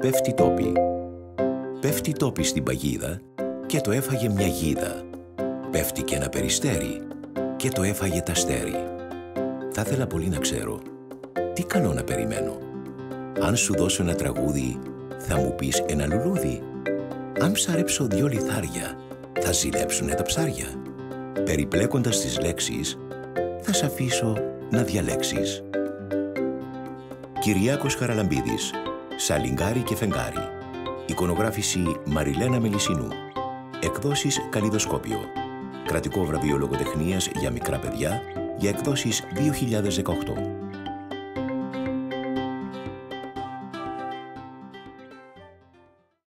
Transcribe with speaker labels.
Speaker 1: Πέφτει τόπι. Πέφτει τόπι στην παγίδα και το έφαγε μια γίδα. Πέφτει και ένα περιστέρι και το έφαγε τα στέρι. Θα ήθελα πολύ να ξέρω τι καλό να περιμένω. Αν σου δώσω ένα τραγούδι, θα μου πεις ένα λουλούδι. Αν ψαρέψω δυο λιθάρια, θα ζηλέψουνε τα ψάρια. Περιπλέκοντας τις λέξεις, θα σ' αφήσω να διαλέξεις. Κυριάκος Χαραλαμπίδης, Σαλιγκάρι και Φεγγάρι. Εικονογράφηση Μαριλένα Μελισσινού. Εκδόσεις Καλλιδοσκόπιο. Κρατικό βραβείο λογοτεχνίας για μικρά παιδιά για εκδόσεις 2018.